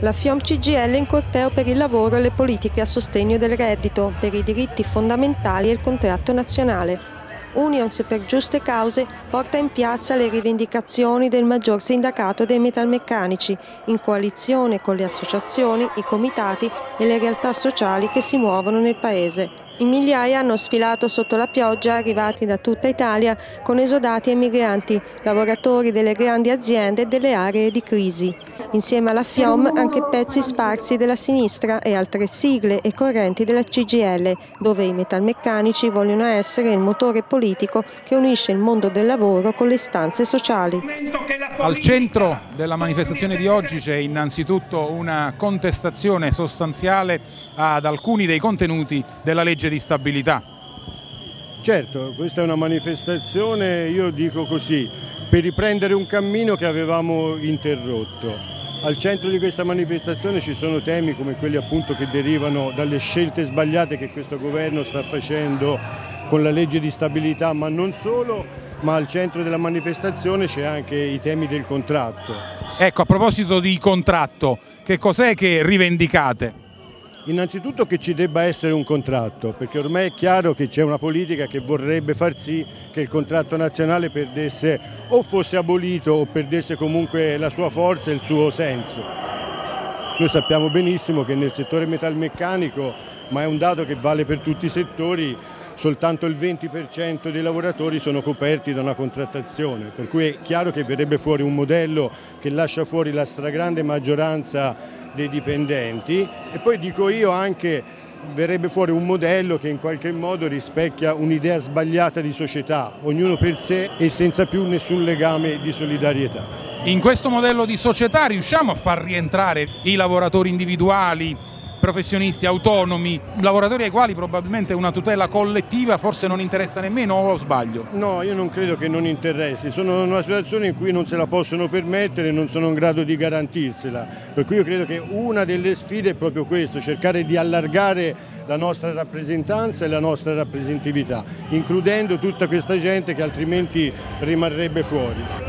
La FIOM CGL in corteo per il lavoro e le politiche a sostegno del reddito, per i diritti fondamentali e il contratto nazionale. Unions per giuste cause porta in piazza le rivendicazioni del maggior sindacato dei metalmeccanici, in coalizione con le associazioni, i comitati e le realtà sociali che si muovono nel Paese. In migliaia hanno sfilato sotto la pioggia arrivati da tutta Italia con esodati e migranti, lavoratori delle grandi aziende e delle aree di crisi. Insieme alla FIOM anche pezzi sparsi della sinistra e altre sigle e correnti della CGL, dove i metalmeccanici vogliono essere il motore politico che unisce il mondo del lavoro con le istanze sociali. Al centro della manifestazione di oggi c'è innanzitutto una contestazione sostanziale ad alcuni dei contenuti della legge legge di stabilità. Certo, questa è una manifestazione, io dico così, per riprendere un cammino che avevamo interrotto. Al centro di questa manifestazione ci sono temi come quelli appunto che derivano dalle scelte sbagliate che questo governo sta facendo con la legge di stabilità, ma non solo, ma al centro della manifestazione c'è anche i temi del contratto. Ecco, a proposito di contratto, che cos'è che rivendicate? Innanzitutto che ci debba essere un contratto, perché ormai è chiaro che c'è una politica che vorrebbe far sì che il contratto nazionale perdesse o fosse abolito o perdesse comunque la sua forza e il suo senso. Noi sappiamo benissimo che nel settore metalmeccanico, ma è un dato che vale per tutti i settori, soltanto il 20% dei lavoratori sono coperti da una contrattazione, per cui è chiaro che verrebbe fuori un modello che lascia fuori la stragrande maggioranza dei dipendenti e poi dico io anche verrebbe fuori un modello che in qualche modo rispecchia un'idea sbagliata di società, ognuno per sé e senza più nessun legame di solidarietà. In questo modello di società riusciamo a far rientrare i lavoratori individuali, professionisti autonomi, lavoratori ai quali probabilmente una tutela collettiva forse non interessa nemmeno o sbaglio? No, io non credo che non interessi, sono in una situazione in cui non se la possono permettere non sono in grado di garantirsela, per cui io credo che una delle sfide è proprio questo, cercare di allargare la nostra rappresentanza e la nostra rappresentatività, includendo tutta questa gente che altrimenti rimarrebbe fuori.